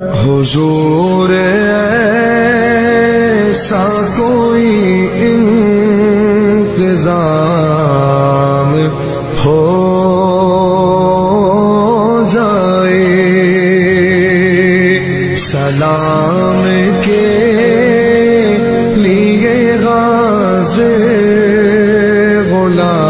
حضور ایسا کوئی انتظام ہو جائے۔ سلام کے لیے غاز غلام۔